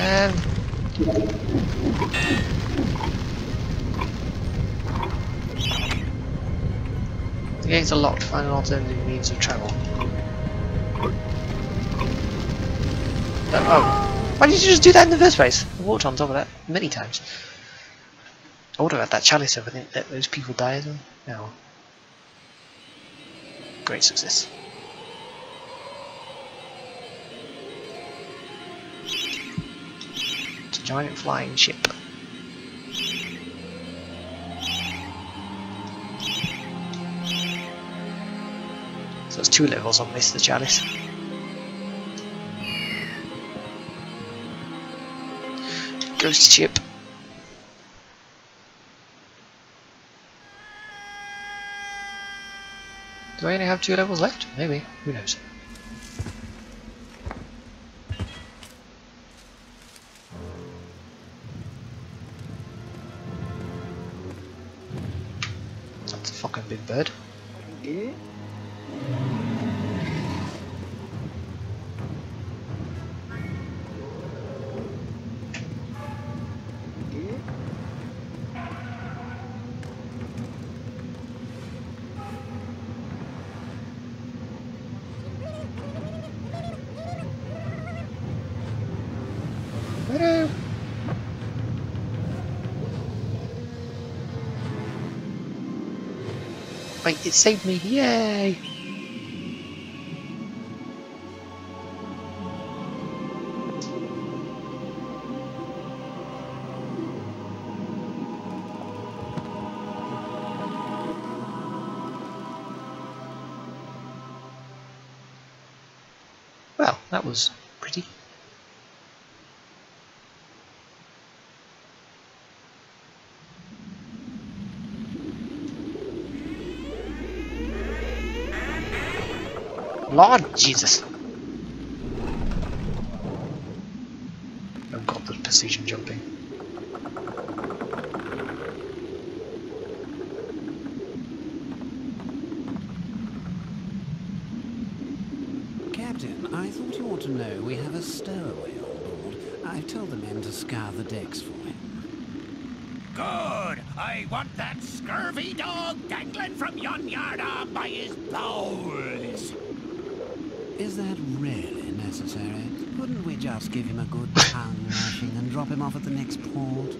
Um, the gates are locked. Find an alternative means of travel. Uh, oh, why did you just do that in the first place? I walked on top of that many times. I would have had that chalice over there. Let those people die as well. No. Great success. Giant flying ship. So it's two levels on this, the chalice. Ghost ship. Do I only have two levels left? Maybe. Who knows? That's a it saved me! Yay! Well, that was pretty. Lord Jesus! Oh god, the precision jumping. Captain, I thought you ought to know we have a stowaway on board. I've told the men to scour the decks for him. Good! I want that scurvy dog dangling from yon yard arm by his bowels! Is that really necessary? Couldn't we just give him a good tongue lashing and drop him off at the next port?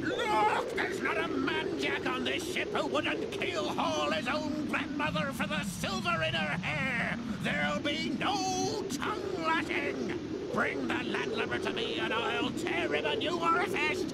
Look! There's not a man jack on this ship who wouldn't keel haul his own grandmother for the silver in her hair! There'll be no tongue lashing! Bring the landlubber to me and I'll tear him a new orifice!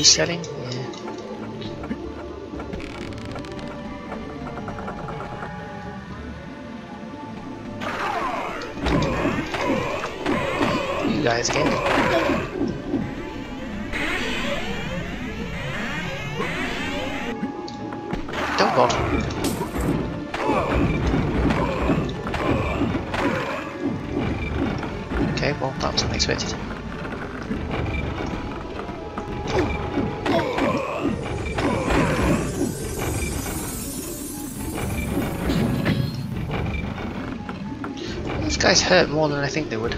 Just selling? Yeah. You guys again. Hurt more than I think they would.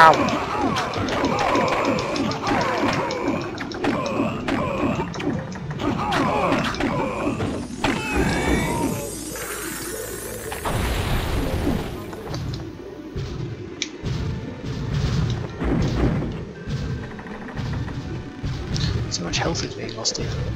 Ow! So much health is being lost here.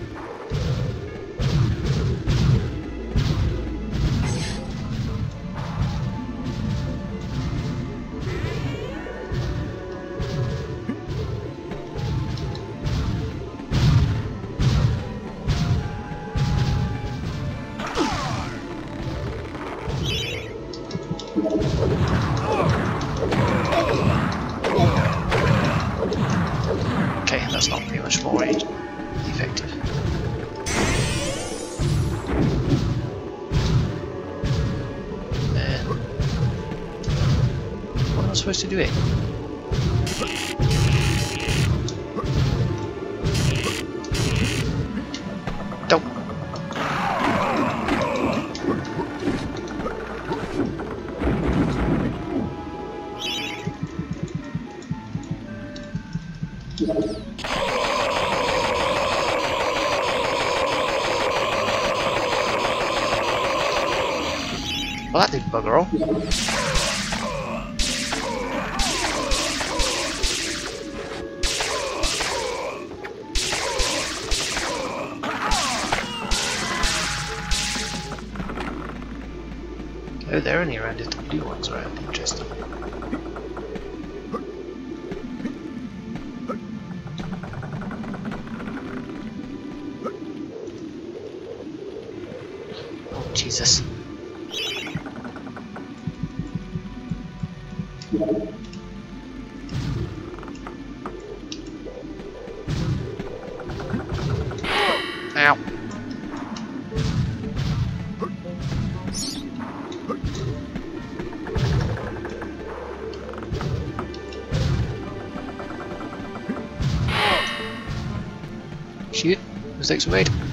To do it? Jesus. Ow. Shoot. Mistakes were made.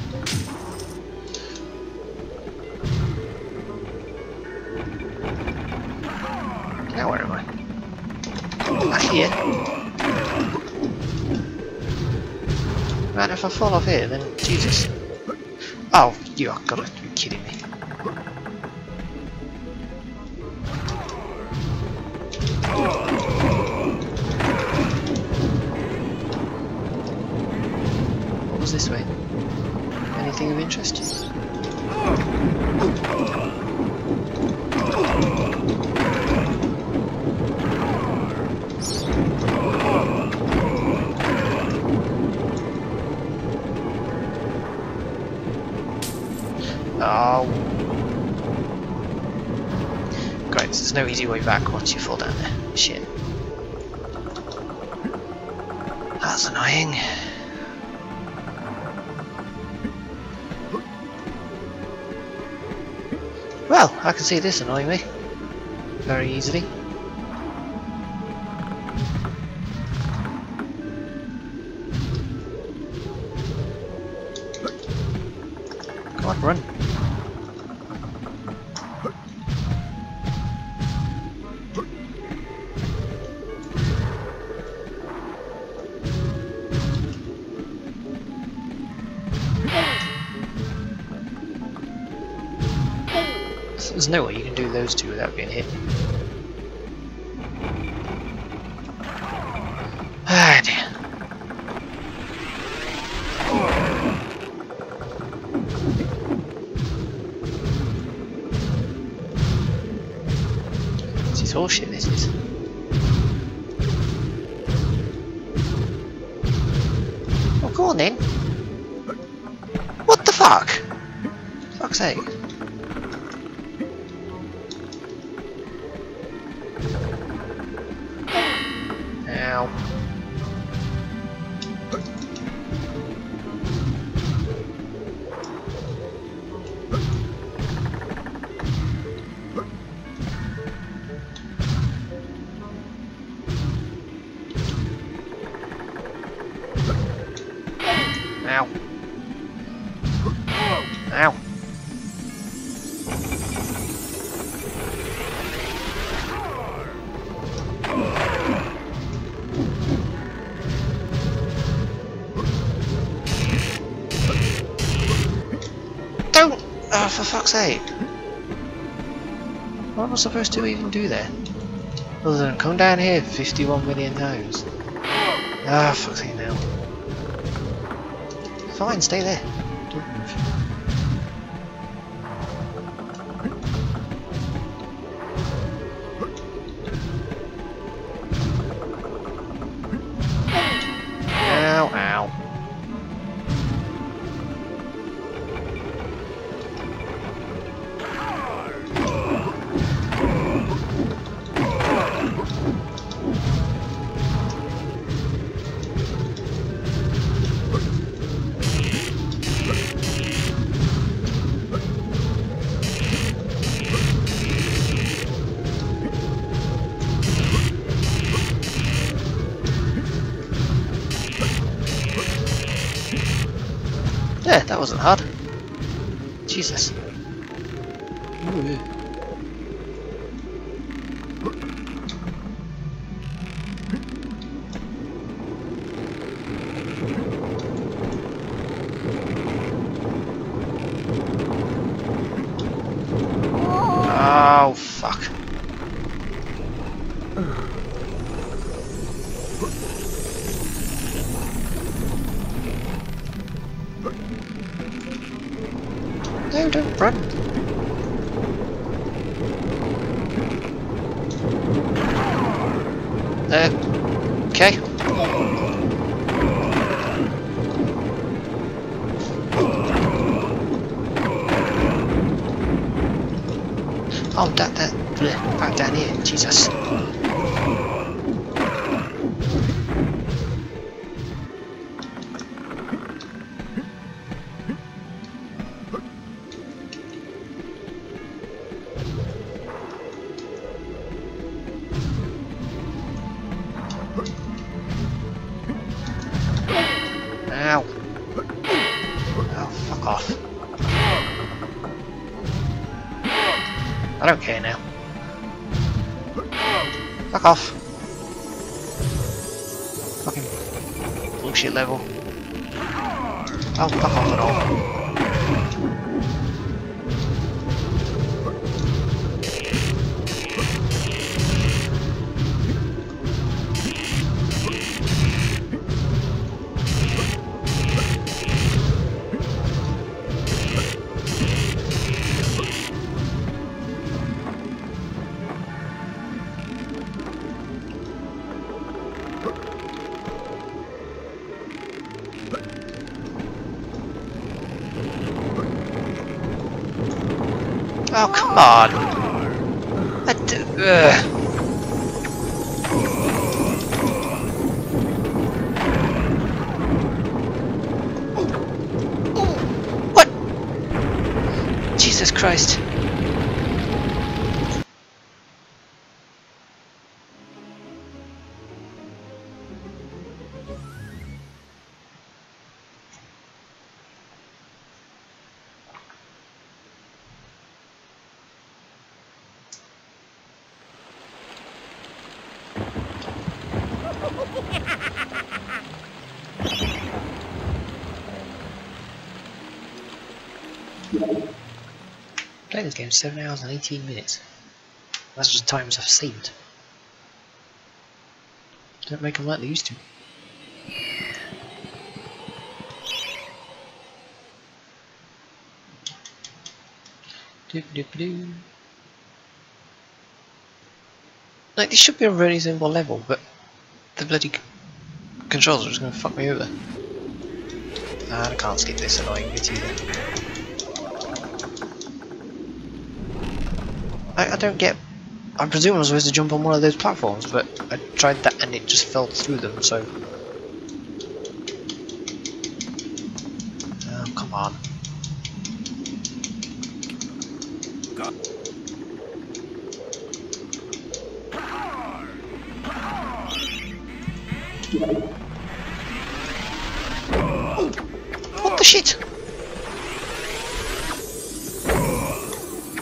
Fall off here, then Jesus. Oh, you are gotta see this annoying me. Very easily. Come on, run. No way you can do those two without being hit. Fuck's sake. What am I supposed to even do there? Other than come down here 51 million times. Ah, fuck's sake now. Fine, stay there. That wasn't hard. Jesus. I don't care now. Fuck off. Fucking bullshit level. Oh, fuck off at all. This game 7 hours and 18 minutes. That's just times I've saved. Don't make them like they used to. Doop doop doo. Like, this should be a simple level, but the bloody controls are just gonna fuck me over. And I can't skip this annoying bit either. I, I don't get... I presume I'm supposed to jump on one of those platforms, but I tried that and it just fell through them, so... Oh, come on. What the shit?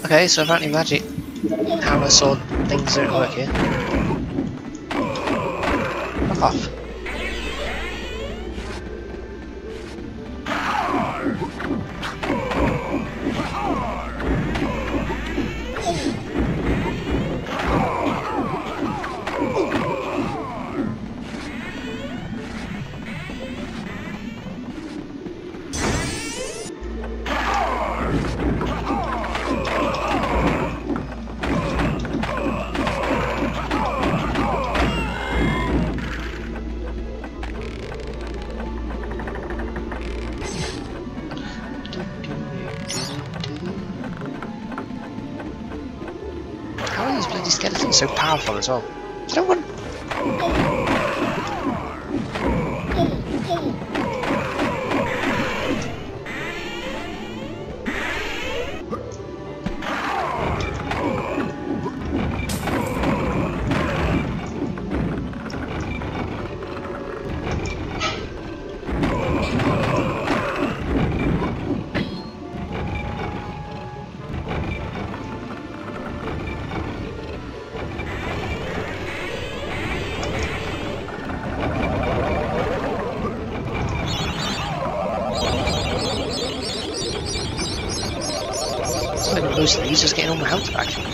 Okay, so apparently magic hammer sword things don't work here. Fuck off. Powerful as well? Don't Most just getting all my health back.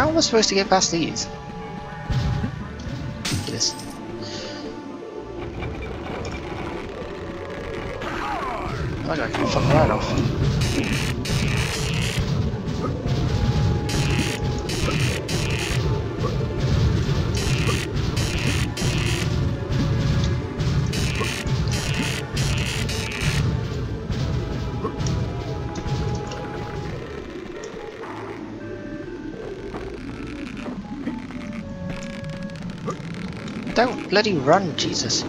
How am I supposed to get past these? Bloody run, Jesus.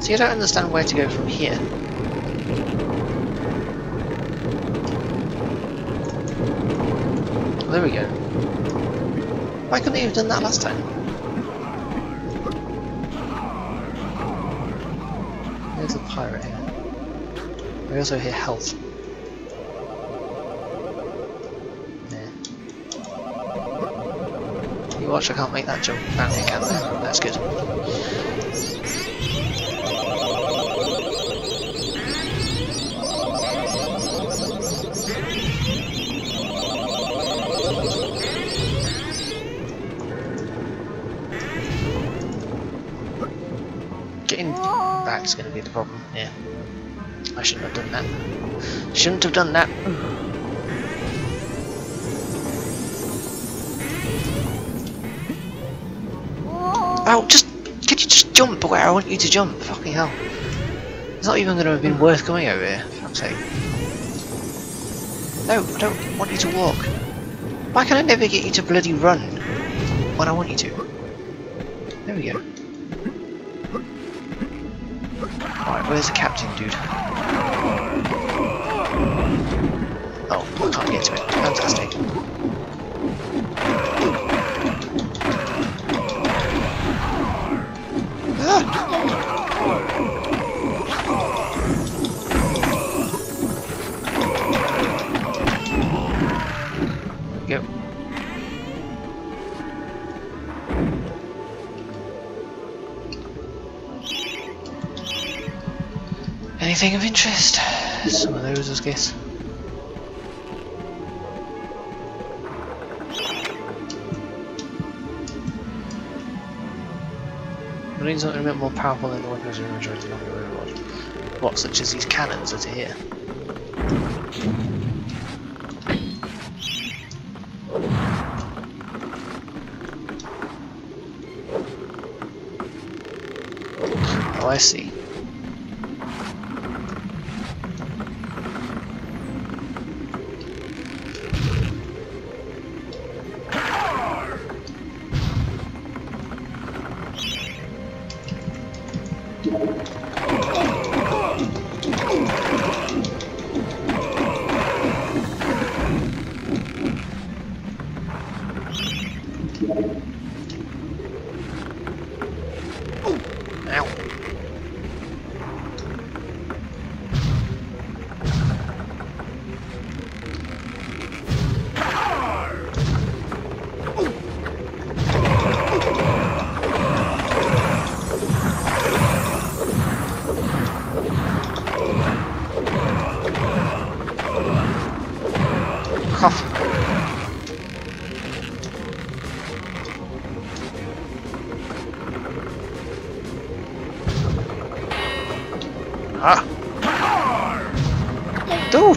See, I don't understand where to go from here. Well, there we go. Why couldn't they have done that last time? There's a pirate here. We also hear health. I can't make that jump. Apparently can. That's good. Getting back's going to be the problem. Yeah. I shouldn't have done that. Shouldn't have done that. Where I want you to jump? Fucking hell. It's not even going to have been worth coming over here, for fuck's sake. No, I don't want you to walk. Why can I never get you to bloody run when I want you to? There we go. Alright, where's the captain, dude? Oh, I can't get to it. Fantastic. Anything of interest? Some of those, I guess. Are a bit more powerful than the weapons majority longer overlord. What, such as these cannons that are here?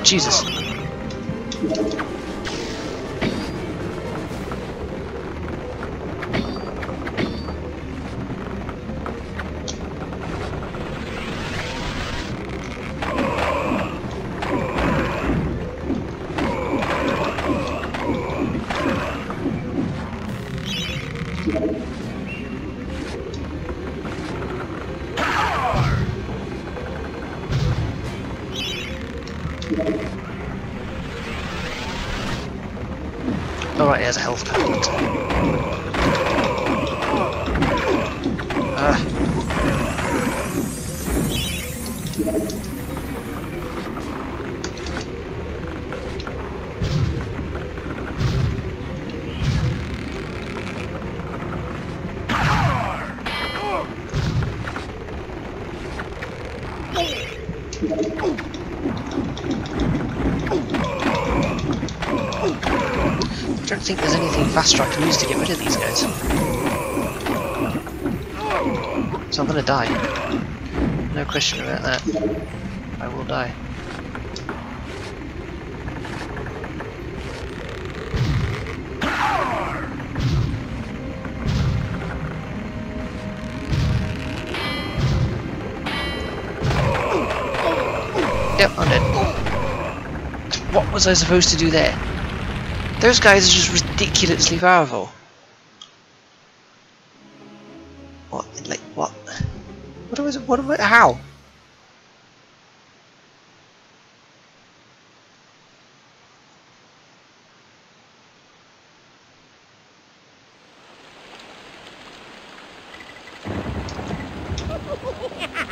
Jesus. Has a health packet. Think there's anything faster I can use to get rid of these guys. So I'm gonna die. No question about that. I will die. Yep, I'm dead. What was I supposed to do there? Those guys are just ridiculously powerful. What? Like what? What was it? What? How?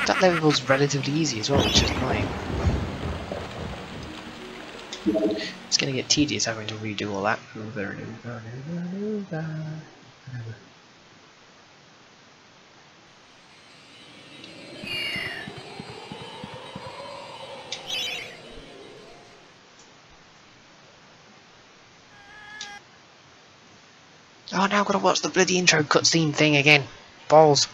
That level's relatively easy as well, which is annoying. It's gonna get tedious having to redo all that over and over and over and over. Oh, now I've got to watch the bloody intro cutscene thing again. Balls.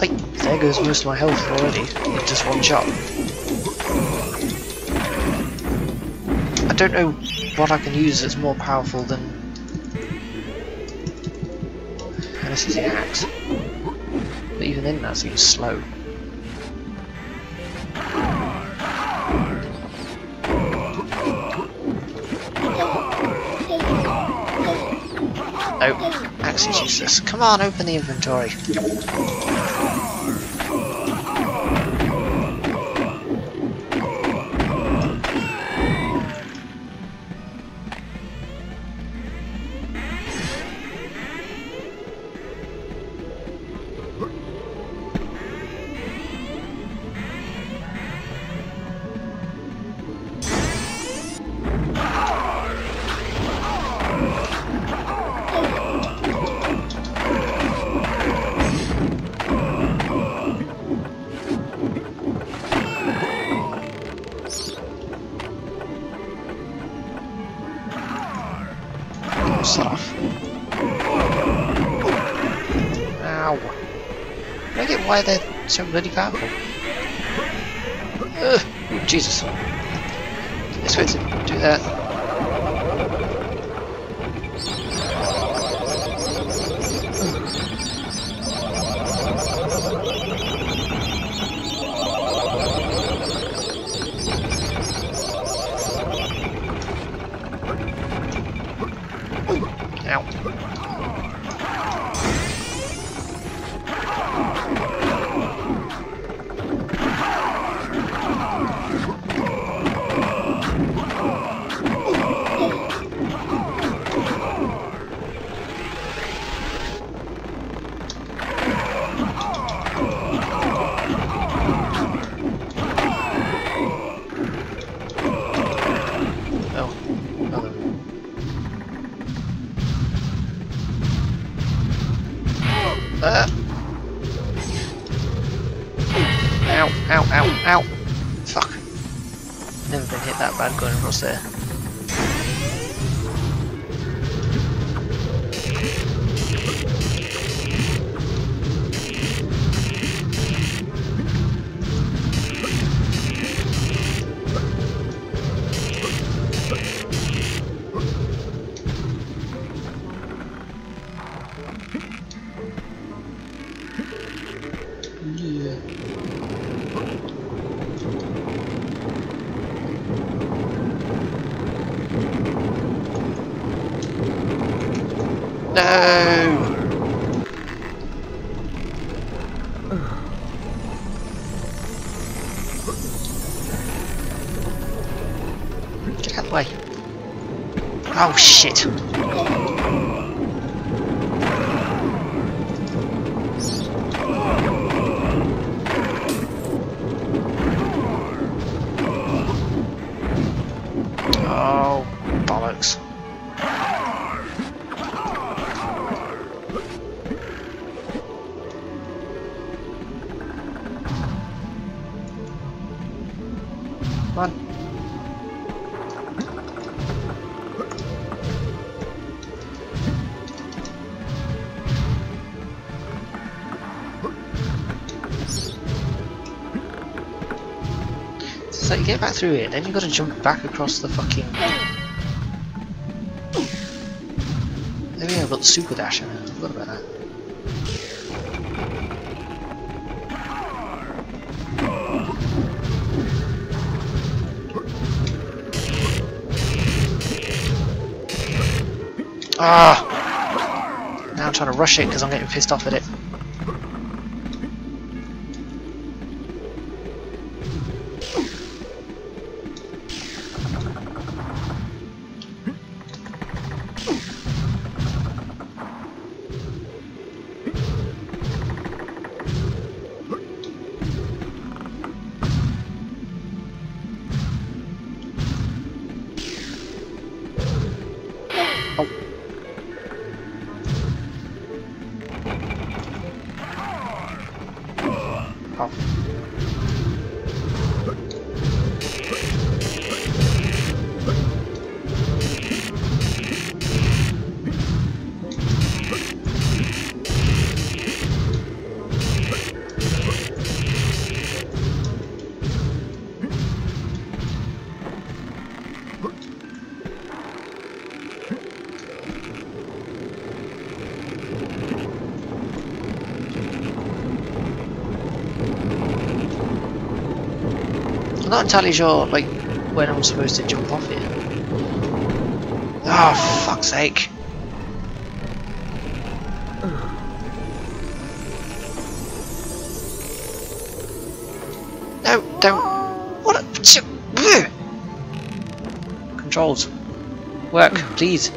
Like, goes most of my health already in just one shot. I don't know what I can use that's more powerful than... Unless it's the axe. But even then that seems slow. Oh, axe is useless. Come on, open the inventory. Why are they're so bloody powerful. Ugh, oh, Jesus. It's way to do that. That bad shit. Get back through here, then you gotta jump back across the fucking... We I've got the super dash, I forgot about that. Ah! Now I'm trying to rush it because I'm getting pissed off at it. Entirely sure, like, when I'm supposed to jump off here. Oh, ah, fuck's sake. No, don't. What a. Controls. Work, please.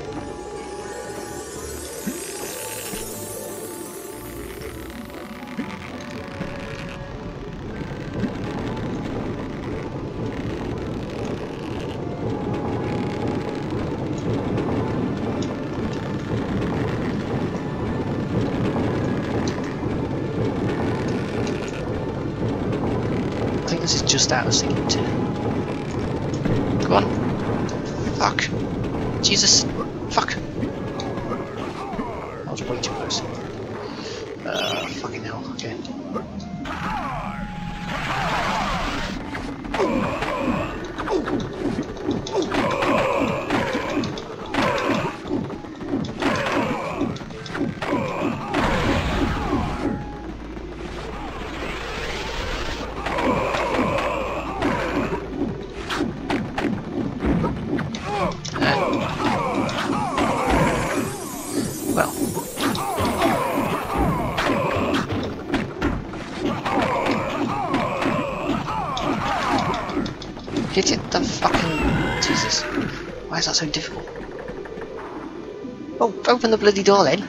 Think this is just out of sync too. Come on. Fuck. Jesus. Fuck. So difficult? Oh, open the bloody door then.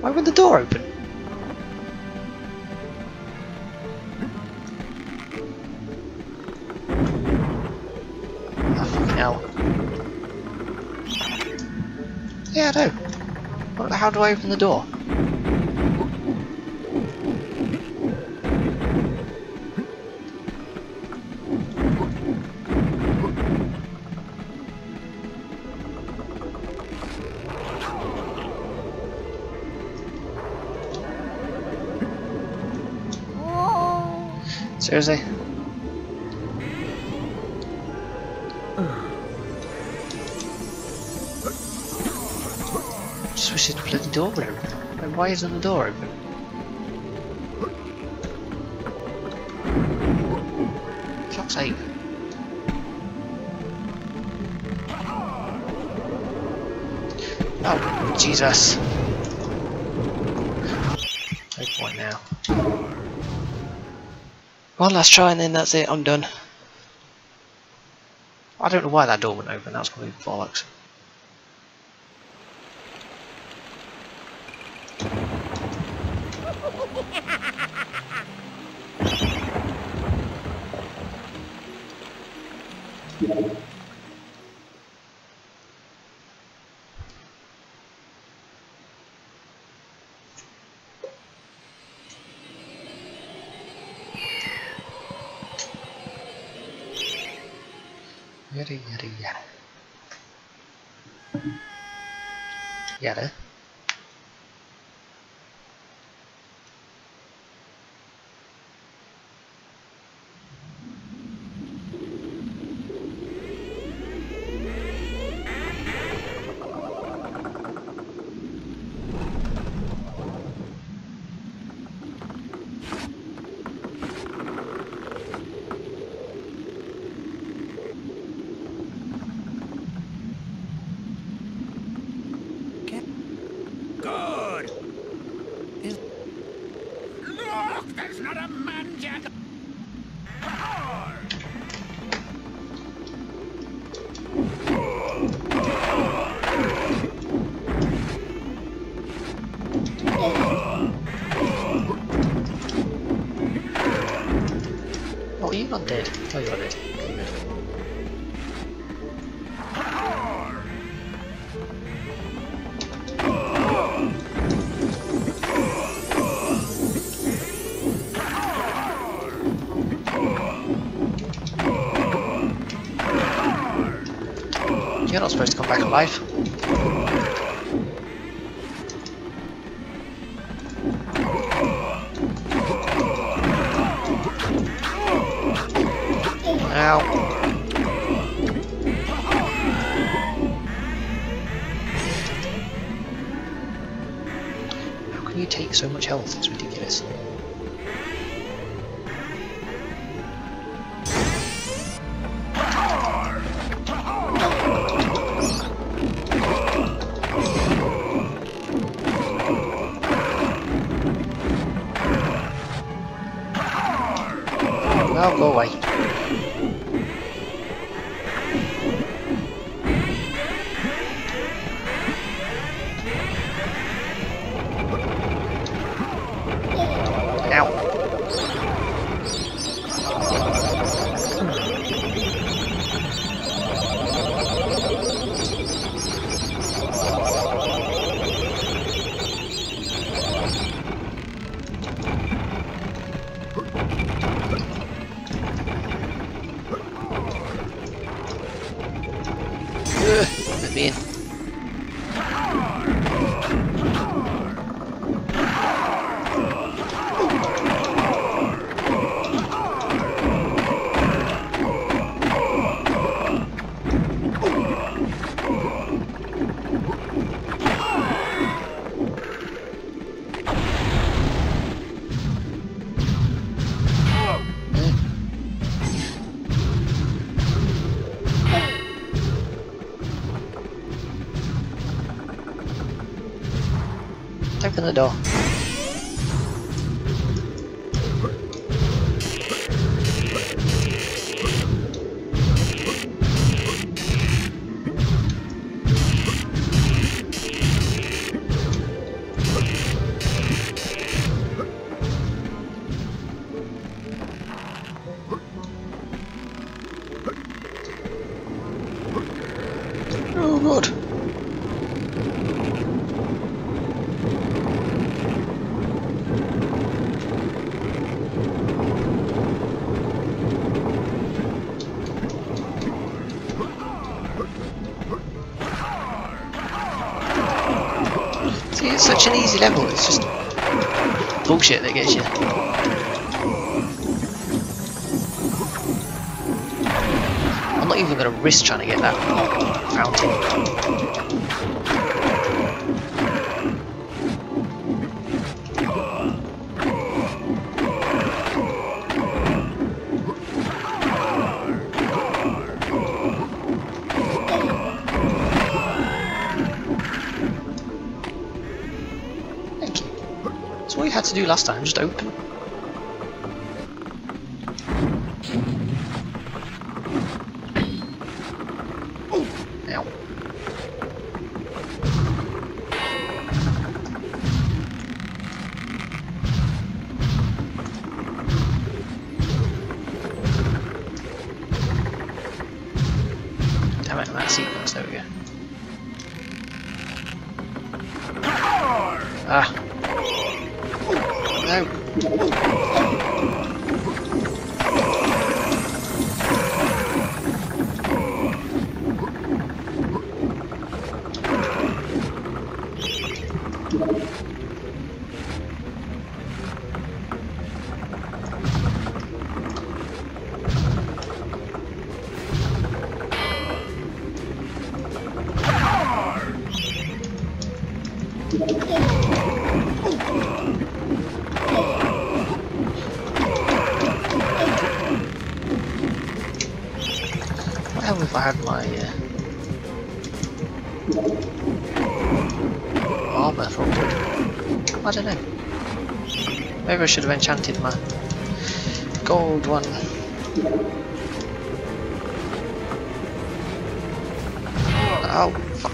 Why would the door open? Yeah, I know. How do I open the door? Seriously? Just wish the door open. Like, why isn't the door open? Fuck's sake. Oh, Jesus. No point now. One last try and then that's it, I'm done. I don't know why that door wouldn't open, that was probably bollocks. Not bullshit that gets you. I'm not even going to risk trying to get that fountain. To do last time, just open. Ow. Maybe I should have enchanted my gold one. Oh, fuck.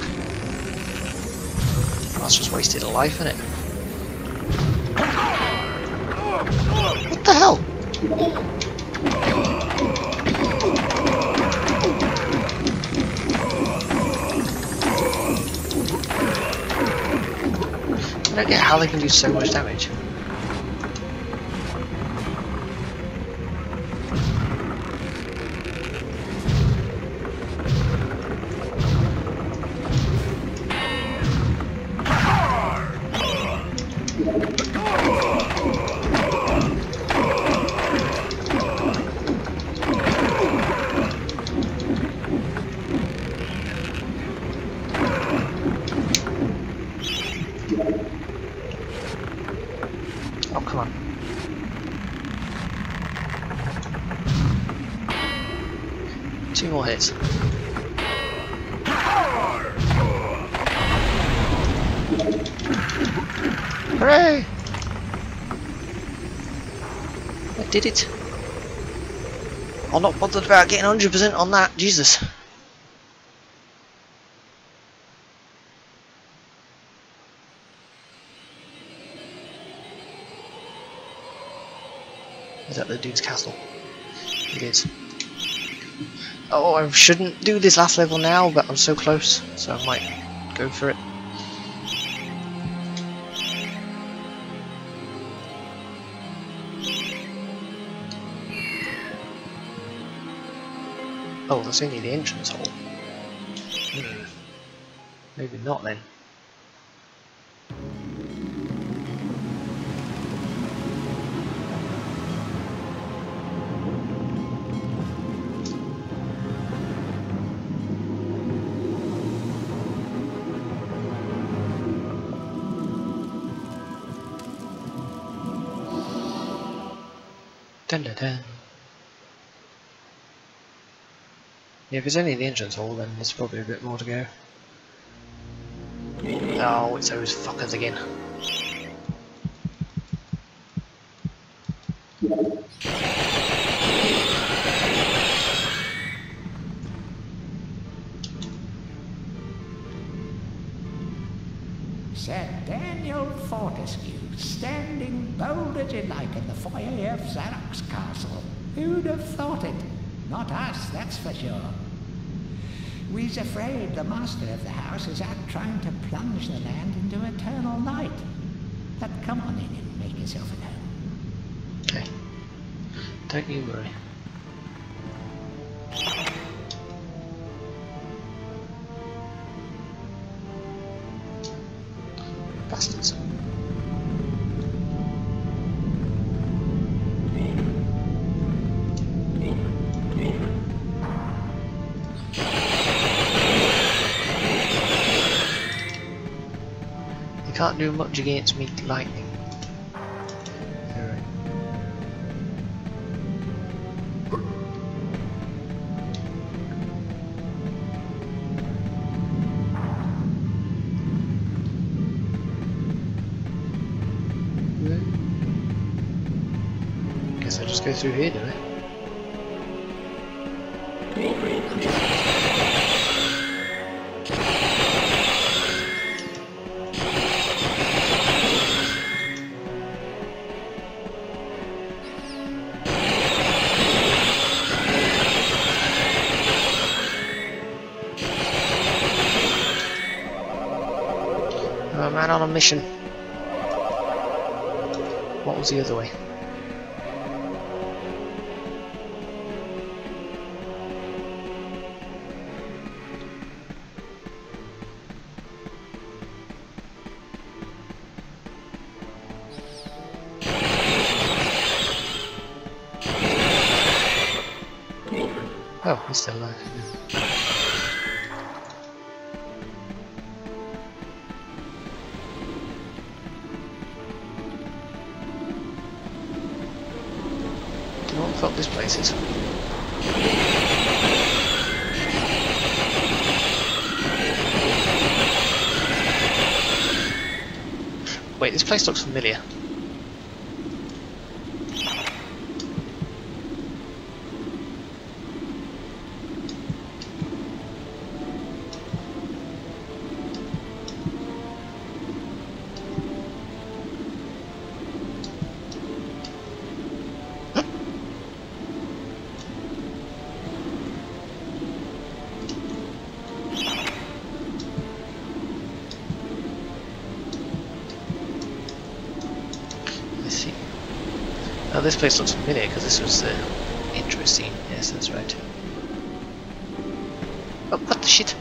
That's just wasted a life, isn't it? What the hell? I don't get how they can do so much damage. Two. Hooray! I did it. I'm not bothered about getting 100% on that, Jesus. Is that the dude's castle? It is. Oh, I shouldn't do this last level now, but I'm so close, so I might go for it. Oh, that's only the entrance hole. Hmm. Maybe not then. If it's only the entrance hall, then there's probably a bit more to go. Oh, it's those fuckers again. Sir Daniel Fortescue, standing bold as you like in the foyer of Zarok's castle. Who'd have thought it? Not us, that's for sure. We's afraid the master of the house is out trying to plunge the land into eternal night. But come on in and make yourself at home. Okay. Don't you worry. Do much against me lightning. Guess I just go through here, do I? Mission. What was the other way? Oh, he's still alive. Fuck this place is? Wait, this place looks familiar. This place looks familiar because this was the intro scene. Yes, that's right. Oh, what the shit?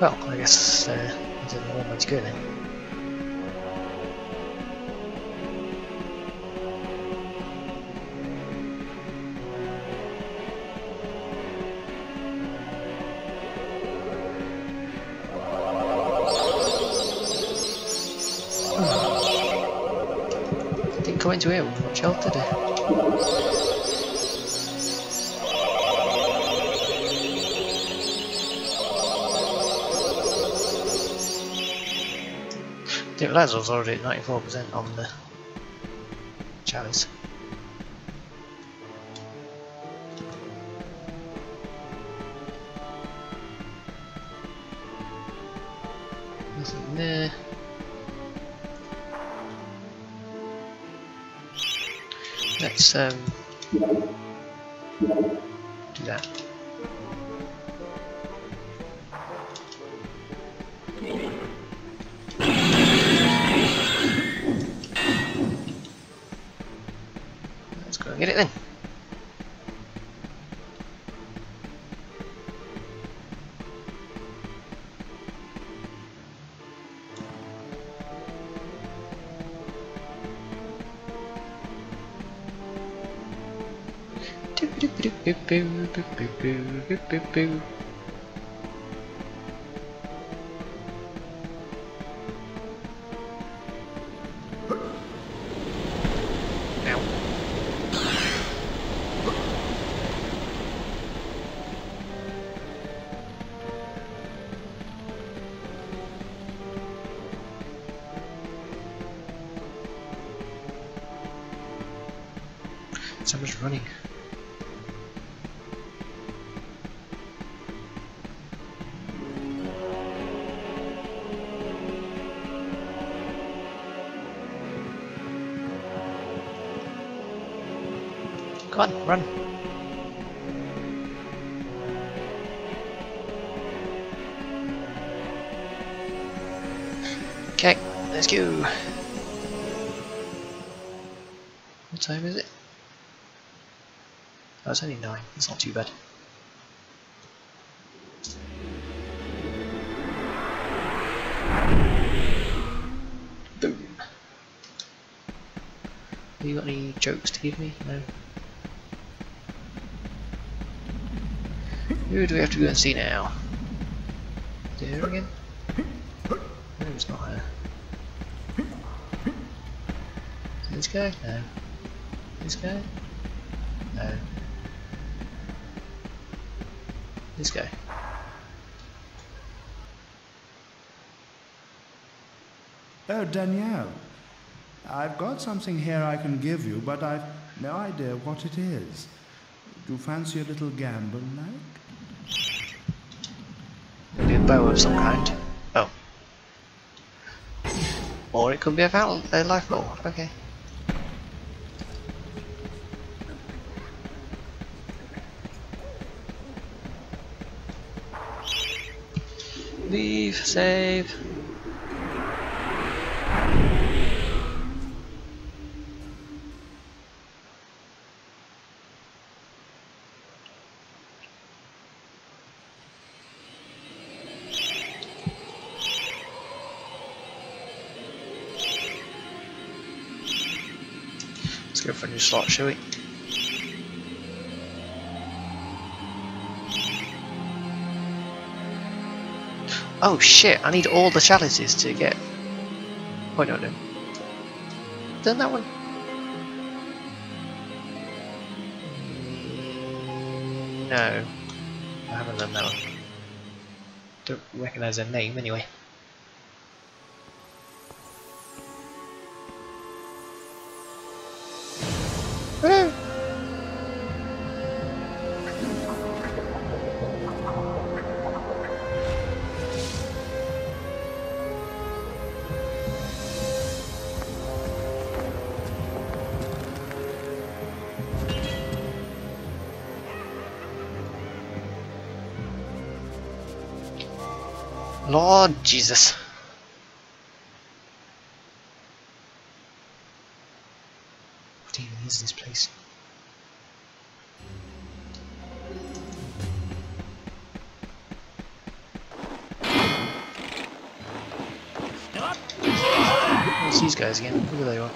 Well, I guess uh, there's only one way to go then. Into here, we've got shelter to Didn't realise I was already at 94% on the chalice. Um Ow. It's only nine. It's not too bad. Boom. Have you got any jokes to give me? No. Who do we have to go and see now? Is it her again? No, it's not her. This guy? No. This guy? No. This guy. Oh, Danielle. I've got something here I can give you, but I've no idea what it is. Do you fancy a little gamble, like? Could be a bow of some kind. Oh. Or it could be a, val a life ball. Okay. Leave, save. Let's go for a new slot, shall we? Oh shit, I need all the chalices to get... Oh no, no. Done that one? No. I haven't done that one. Don't recognise their name anyway. Lord Jesus. What even is this place? Stop! It's these guys again. Who they are?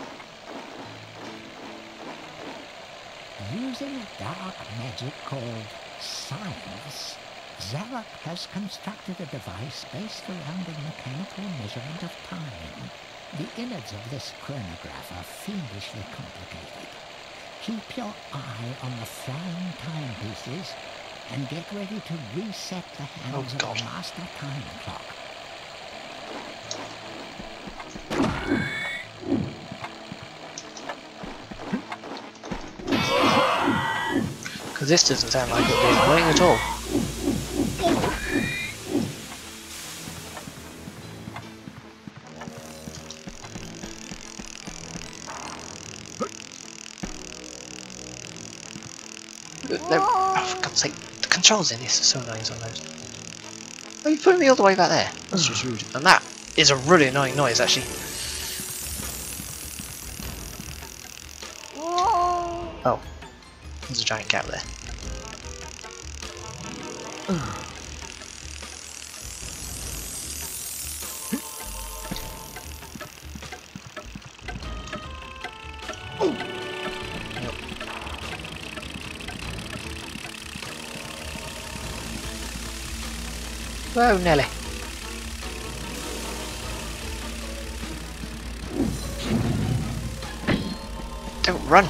Using dark magic called science, Zarok has constructed a device based around the mechanical measurement of time. The innards of this chronograph are fiendishly complicated. Keep your eye on the flying timepieces and get ready to reset the hands Oh, of the master time clock. Because this doesn't sound like it'll be annoying at all. Controls in this are so annoying sometimes. Are you putting me all the way back there? That's just rude. And that is a really annoying noise, actually. Oh. There's a giant gap there. Whoa, Nelly. Don't run.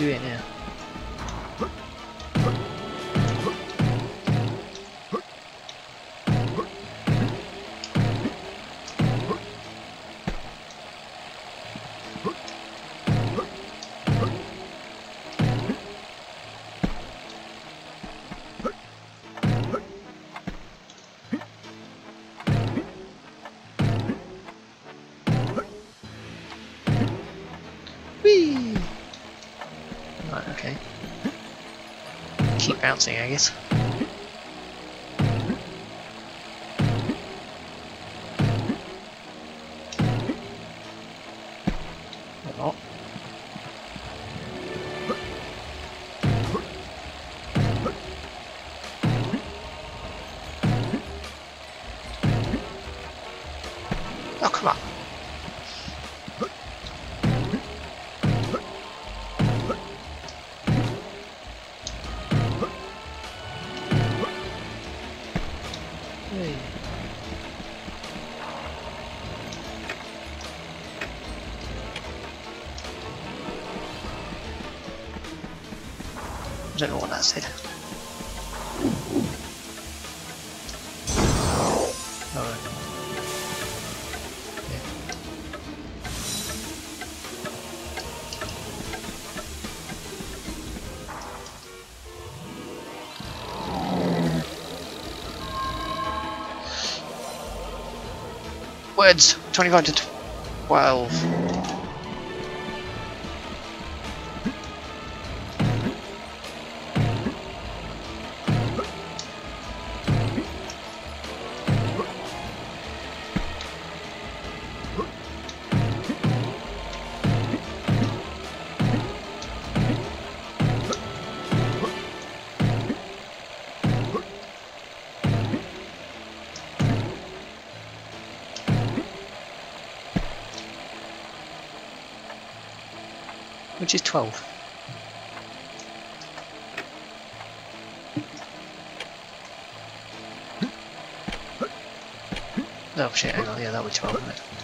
Do it Keep bouncing, I guess. I don't know what that said. Alright. Yeah. Words 25 to 12. Which is 12. Oh shit, hang on, yeah, that was 12, wasn't it?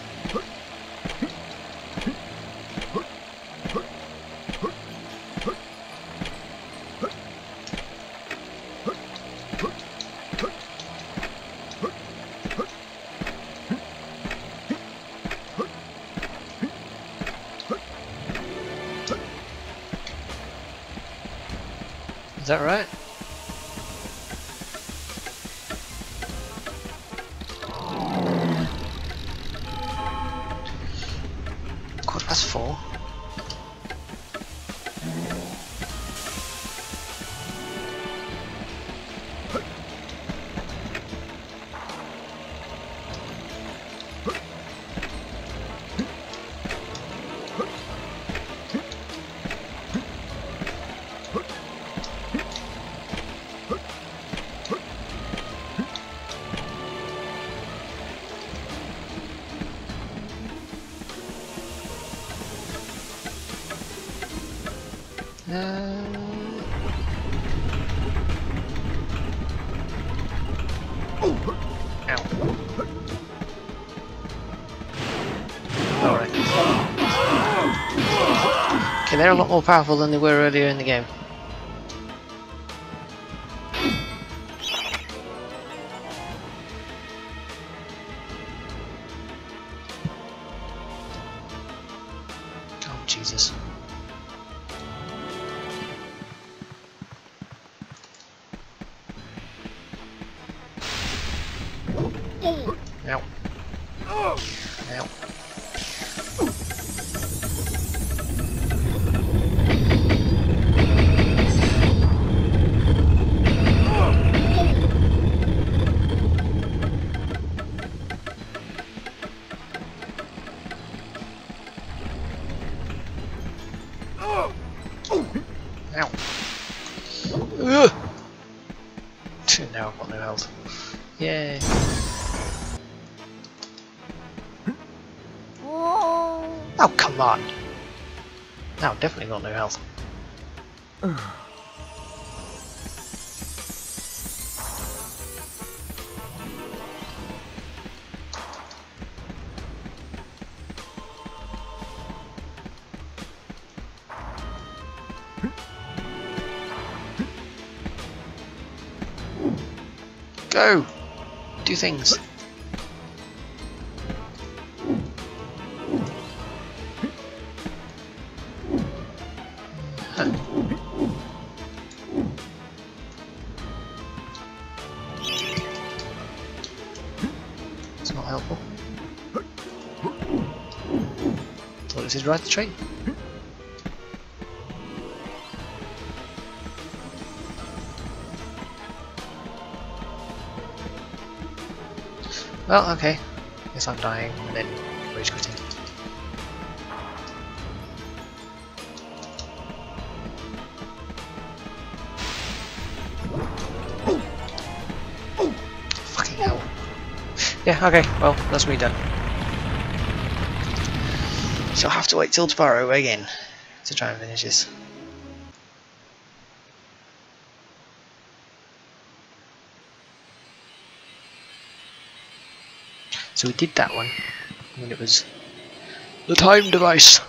Is that right? They're a lot more powerful than they were earlier in the game. Ow. Ugh. Now I've got no health. Yay. Oh, come on. Now I've definitely got no health. Go! Do things. It's not helpful. Thought this is ride the train. Well, okay. Guess I'm dying and then rage quitting. Fucking hell. Yeah, okay, well, that's me done. So I'll have to wait till tomorrow again to try and finish this. So we did that one when it was the time device.